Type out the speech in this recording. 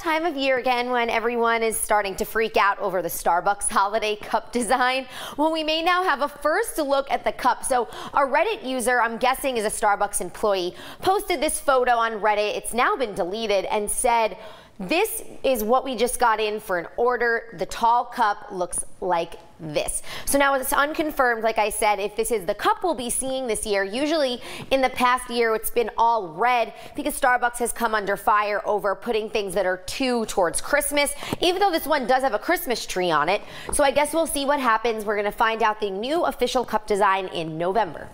time of year again when everyone is starting to freak out over the Starbucks holiday cup design. Well, we may now have a first look at the cup. So a Reddit user, I'm guessing is a Starbucks employee, posted this photo on Reddit. It's now been deleted and said, this is what we just got in for an order. The tall cup looks like this. So now it's unconfirmed, like I said, if this is the cup we'll be seeing this year. Usually in the past year, it's been all red because Starbucks has come under fire over putting things that are too towards Christmas, even though this one does have a Christmas tree on it. So I guess we'll see what happens. We're going to find out the new official cup design in November.